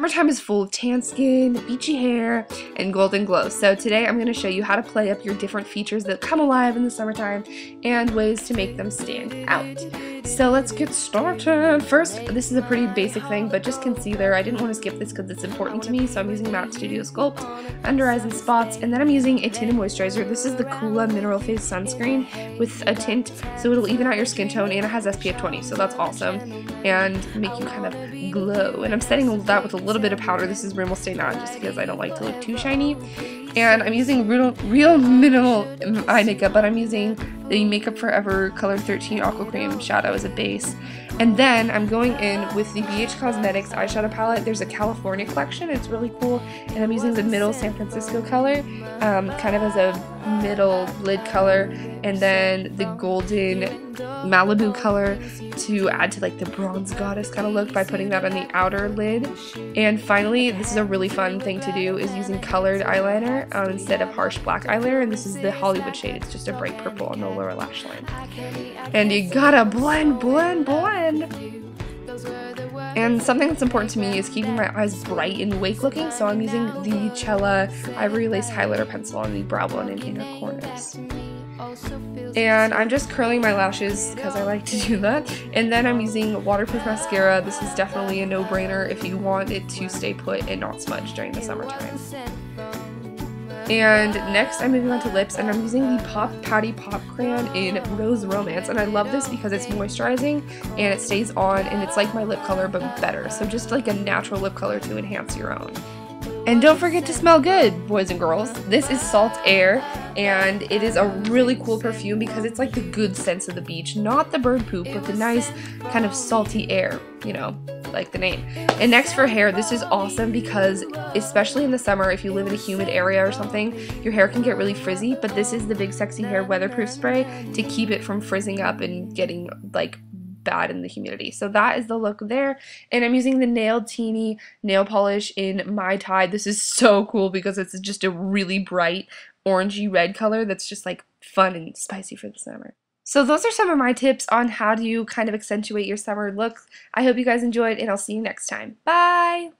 Summertime is full of tan skin, beachy hair, and golden glow. So today I'm going to show you how to play up your different features that come alive in the summertime and ways to make them stand out. So let's get started. First, this is a pretty basic thing, but just concealer. I didn't want to skip this because it's important to me, so I'm using MAC Studio Sculpt, under eyes and spots, and then I'm using a tinted moisturizer. This is the COOLA Mineral Face Sunscreen with a tint, so it'll even out your skin tone, and it has SPF 20, so that's awesome, and make you kind of glow. And I'm setting all that with a little bit of powder. This is Rimmel Stay Matte, just because I don't like to look too shiny. And I'm using real, real minimal eye makeup, but I'm using the Makeup Forever Color 13 Aqua Cream Shadow as a base. And then I'm going in with the BH Cosmetics eyeshadow palette. There's a California collection. It's really cool. And I'm using the middle San Francisco color, um, kind of as a middle lid color. And then the golden Malibu color to add to like the bronze goddess kind of look by putting that on the outer lid. And finally, this is a really fun thing to do is using colored eyeliner um, instead of harsh black eyeliner. And this is the Hollywood shade. It's just a bright purple on the lower lash line. And you gotta blend, blend, blend. And something that's important to me is keeping my eyes bright and awake looking, so I'm using the Cella Ivory Lace Highlighter Pencil on the brow bone and inner corners. And I'm just curling my lashes because I like to do that. And then I'm using waterproof mascara. This is definitely a no-brainer if you want it to stay put and not smudge during the summertime. And next I'm moving on to lips and I'm using the Pop Pouty Pop Crayon in Rose Romance and I love this because it's moisturizing and it stays on and it's like my lip color but better. So just like a natural lip color to enhance your own. And don't forget to smell good, boys and girls. This is Salt Air, and it is a really cool perfume because it's like the good scents of the beach. Not the bird poop, but the nice kind of salty air, you know, like the name. And next for hair, this is awesome because especially in the summer, if you live in a humid area or something, your hair can get really frizzy, but this is the Big Sexy Hair Weatherproof Spray to keep it from frizzing up and getting like bad in the humidity. So that is the look there. And I'm using the Nailtini nail polish in Mai Tai. This is so cool because it's just a really bright orangey red color that's just like fun and spicy for the summer. So those are some of my tips on how to you kind of accentuate your summer looks. I hope you guys enjoyed and I'll see you next time. Bye!